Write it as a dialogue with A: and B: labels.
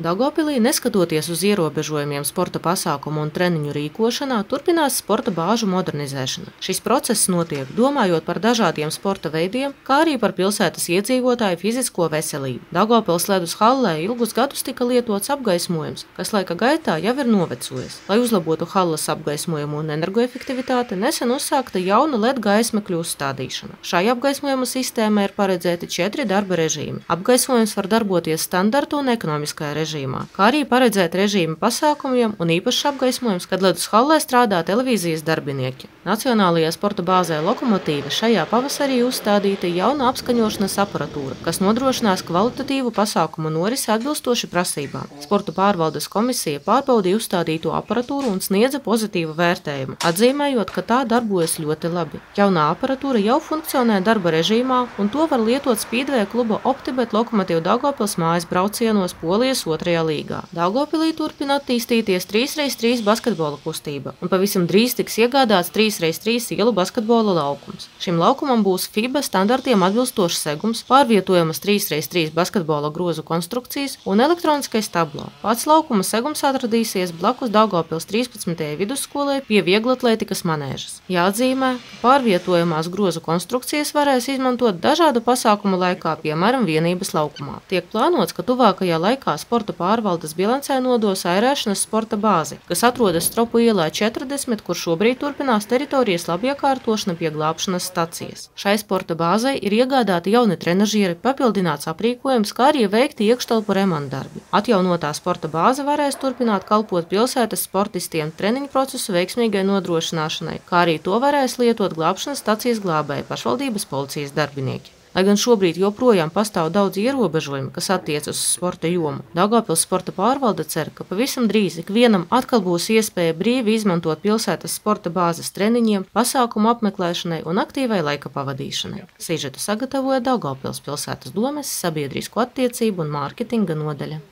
A: Daugopilī, neskatoties uz ierobežojumiem sporta pasākumu un treniņu rīkošanā, turpinās sporta bāžu modernizēšana. Šis process notiek domājot par dažādiem sporta veidiem, kā arī par pilsētas iedzīvotāju fizisko veselību. Daugopils ledus hallē ilgus gadus tika lietots apgaismojums, kas laika gaitā jau ir novecojis. Lai uzlabotu hallas apgaismojumu un energoefektivitāti, nesen uzsākta jauna LED gaismekļu uzstādīšana. Šai apgaismojuma sistēmai ir paredzēti četri darba režīmi. Apgaismojums var darboties standarta un ekonomiskajā režīmā režīmā, kā arī paredzēt režīma pasākumiem un īpašs apgaismojums, kad ledus hallē strādā televīzijas darbinieki. Nacionālajā sporta bāzē Lokomotīva šajā pavasarī uzstādīta jauna apskaņošanas aparatūra, kas nodrošinās kvalitatīvu pasākumu norisi atbilstoši prasībām. Sporta pārvaldes komisija pārbaudīja uzstādīto aparatūru un sniedza pozitīvu vērtējumu, atzīmējot, ka tā darbojas ļoti labi. Jaunā aparatūra jau funkcionē darba režīmā, un to var lietot Speedway kluba Optibet Lokomotīva Daugavpils mājas braucienos Polijas otrajā līgā. Daugopilī turpina attīstīties 3x3 basketbola kustība, un pavisam drīz tiks iegādāts 3x3 ielu basketbola laukums. Šim laukumam būs FIBA standartiem atbilstošs segums, pārvietojamas 3x3 basketbola grozu konstrukcijas un elektroniskais tablo. Pats laukuma segums atradīsies blakus Daugopils 13. vidusskolai pie vieglatlētikas manēžas. Jāatzīmē, ka pārvietojamās grozu konstrukcijas varēs izmantot dažādu pasākumu laikā, piemēram, vienības laukumā. Tiek plānots, ka tuvākajā laikā sporta sporta pārvaldes bilancē nodos airēšanas sporta bāzi, kas atrodas Stropu ielā 40, kur šobrīd turpinās teritorijas labiekārtošana pie glābšanas stacijas. Šai sporta bāzei ir iegādāti jauni trenažieri, papildināts aprīkojums, kā arī veikti iekštelpu remontdarbi. Atjaunotā sporta bāze varēs turpināt kalpot pilsētas sportistiem treniņu procesu veiksmīgai nodrošināšanai, kā arī to varēs lietot glābšanas stacijas glābēji pašvaldības policijas darbinieki. Lai gan šobrīd joprojām pastāv daudz ierobežojumu, kas attiecas uz sporta jomu, Daugopils sporta pārvalde cer, ka pavisam drīz ikvienam atkal būs iespēja brīvi izmantot pilsētas sporta bāzes treniņiem, pasākumu apmeklēšanai un aktīvai laika pavadīšanai. Sīžetu sagatavoja Daugopils pilsētas domes sabiedrisko attiecību un mārketinga nodaļa.